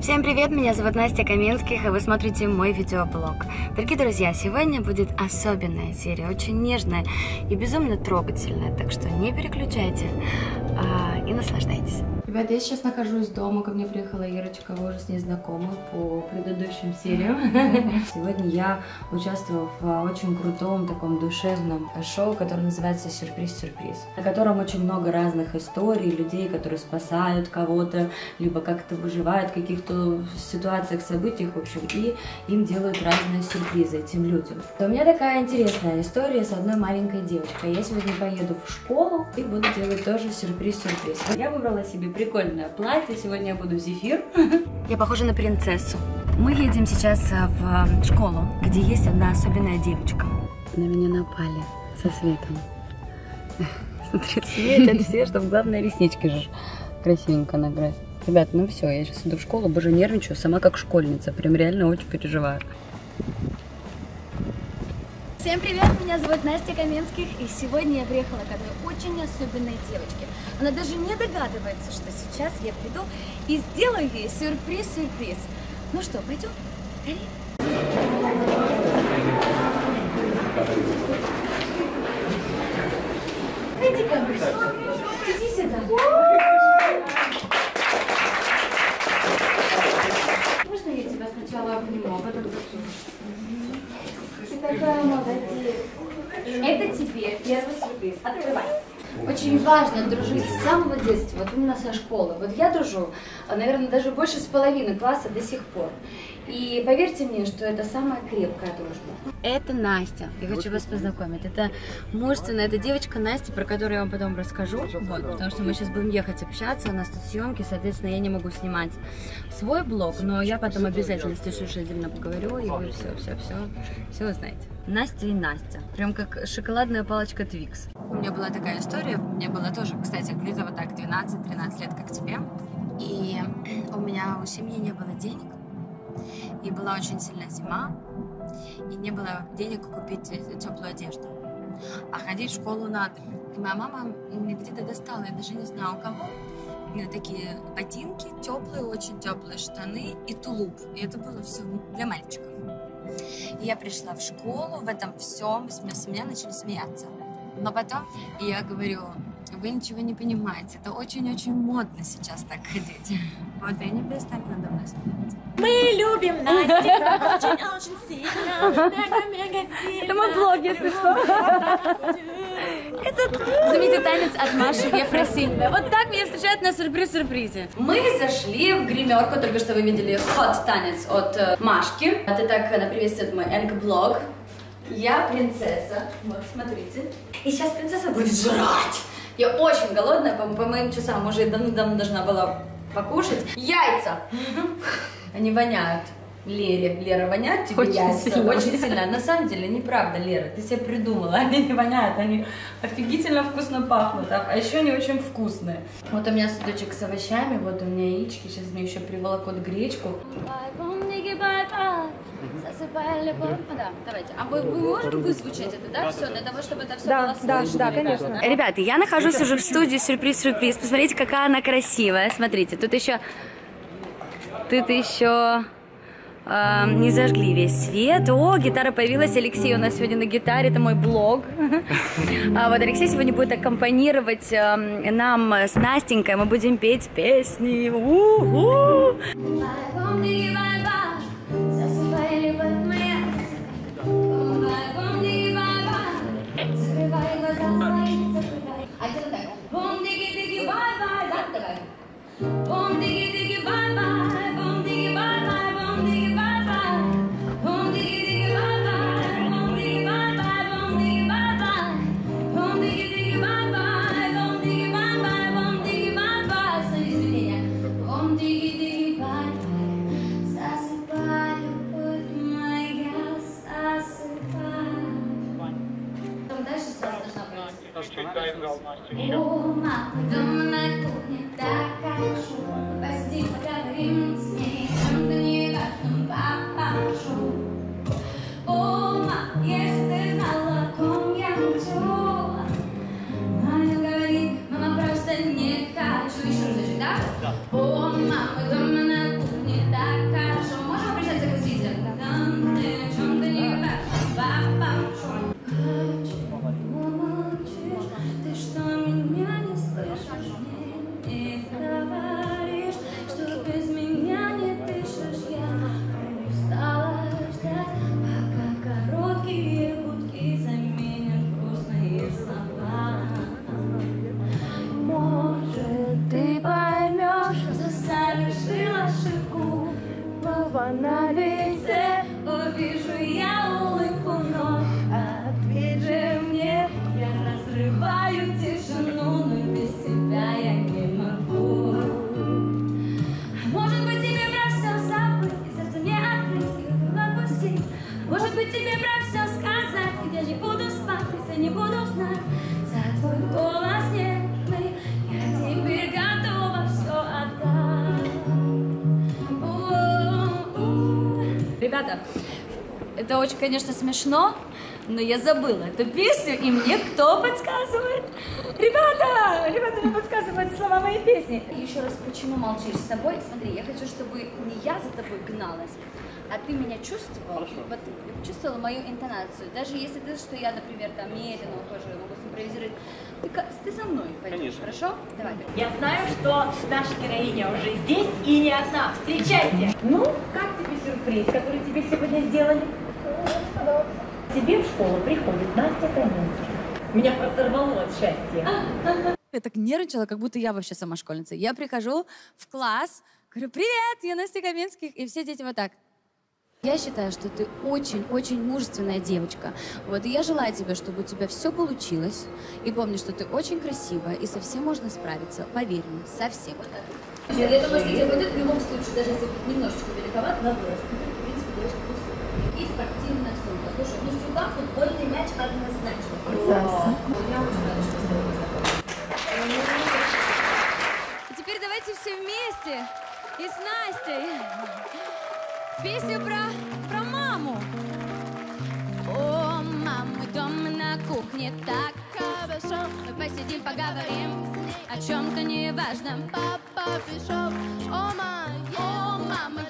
Всем привет, меня зовут Настя Каменских, и вы смотрите мой видеоблог. Дорогие друзья, сегодня будет особенная серия, очень нежная и безумно трогательная, так что не переключайте а, и наслаждайтесь. Ребята, я сейчас нахожусь дома, ко мне приехала Ирочка, вы уже с ней знакомы по предыдущим сериям. Сегодня я участвую в очень крутом таком душевном шоу, которое называется «Сюрприз-сюрприз», на котором очень много разных историй, людей, которые спасают кого-то, либо как-то выживают в каких-то ситуациях, событиях, в общем, и им делают разные сюрпризы этим людям. У меня такая интересная история с одной маленькой девочкой. Я сегодня поеду в школу и буду делать тоже сюрприз-сюрприз. Я выбрала себе прикольное платье. Сегодня я буду зефир. Я похожа на принцессу. Мы едем сейчас э, в школу, где есть одна особенная девочка. На меня напали со светом. Смотри, светят все, чтобы главное реснички же красивенько накрасить. Ребят, ну все, я сейчас иду в школу, боже, нервничаю, сама как школьница, прям реально очень переживаю. Всем привет, меня зовут Настя Каменских, и сегодня я приехала к одной очень особенной девочке. Она даже не догадывается, что сейчас я приду и сделаю ей сюрприз-сюрприз. Ну что, пойдем? Скорее. Иди ко мне. Иди сюда. Можно я тебя сначала обниму, а потом Ты такая молодец. Это тебе первый сюрприз. Открывай. Очень важно дружить с самого детства, вот именно со школы. Вот я дружу, а, наверное, даже больше с половины класса до сих пор. И поверьте мне, что это самая крепкая дружба. Это Настя. Я хочу вас познакомить. Это мужественная, это девочка Настя, про которую я вам потом расскажу. Вот, потому что мы сейчас будем ехать общаться, у нас тут съемки, соответственно, я не могу снимать свой блог, но я потом обязательно с Тишей отдельно поговорю, и вы все, все, все, все узнаете. Настя и Настя. Прям как шоколадная палочка Твикс. У меня была такая история, мне было тоже, кстати, где-то вот так 12-13 лет, как тебе. И у меня у семьи не было денег, и была очень сильная зима, и не было денег купить теплую одежду. А ходить в школу надо. И моя мама мне где-то достала, я даже не знаю у кого, такие ботинки, теплые, очень теплые штаны и тулуп. И это было все для мальчиков. И я пришла в школу, в этом всем, с меня начали смеяться. Но потом я говорю, вы ничего не понимаете, это очень-очень модно сейчас так ходить. Вот, и они перестали надо мной смеяться. Мы любим Настю очень-очень сильно. Это мой блог, если что. Это знаменитый танец от Маши Ефросиньевой. Вот так меня встречают на сюрприз-сюрпризе. Мы зашли в гримерку, только что вы видели ход танец от э, Машки. Это так она приветствует мой энк-блог. Я принцесса. Вот, смотрите. И сейчас принцесса будет жрать. Я очень голодная, по, по моим часам уже давно-давно должна была покушать. Яйца. Они воняют. Лере, Лера, воняют тебе Очень яйца? сильно. Очень сильно. На самом деле, неправда, Лера, ты себе придумала. Они не воняют, они офигительно вкусно пахнут, а, а еще они очень вкусные. Вот у меня судочек с овощами, вот у меня яички, сейчас мне еще приволокут гречку. Да, давайте. А вы, вы можете вызвучать это, да, все, для того, чтобы это все Да, было да, слышно? да, конечно. Ребята, я нахожусь уже в студии сюрприз-сюрприз. Посмотрите, какая она красивая. Смотрите, тут еще... Тут еще... э, не зажгли весь свет. О, гитара появилась. Алексей у нас сегодня на гитаре. Это мой блог. А вот Алексей сегодня будет аккомпанировать э, нам с Настенькой. Мы будем петь песни. У-ху. А быть. О, мама, дома на кухне так хорошо. Пойди поговорим с ней, чем-то неважном попрошу. О, мама, если ты знала, о ком я мчу. Мама говорит, мама просто не хочу. Еще разочек, да? О, Ребята, это очень, конечно, смешно, но я забыла эту песню, и мне кто подсказывает? Подсказывают слова моей песни. Еще раз, почему молчишь с тобой? Смотри, я хочу, чтобы не я за тобой гналась, а ты меня чувствовал, вот чувствовала мою интонацию. Даже если ты, что я, например, там медленно ухожу, могу симпровизировать, ты, ты за мной пойдешь, Конечно. хорошо? Давай. Я знаю, что наша героиня уже здесь и не одна. Встречайте! Ну, как тебе сюрприз, который тебе сегодня сделали? Тебе в школу приходит Настя Каменская. Меня просто рвало от счастья. Я так нервничала, как будто я вообще сама школьница. Я прихожу в класс, говорю, привет, я Настя Каменских, и все дети вот так. Я считаю, что ты очень-очень мужественная девочка. Вот, и я желаю тебе, чтобы у тебя все получилось. И помни, что ты очень красивая, и со всем можно справиться. Поверь мне, со всем. Я думаю, что тебе будет в любом случае, даже если будет немножечко великоват на вырост, ты, в принципе, девочка красивая. И спортивная сумка. Слушай, ну сюда футбольный мяч однозначно. Прекрасно. Я очень рада, что с тобой познакомилась. И теперь давайте все вместе и с Настей песню про, про маму. О, мамы, дома на кухне так хорошо. Мы посидим, поговорим о чем-то неважном. Папа пришел. О, мама, о, мама,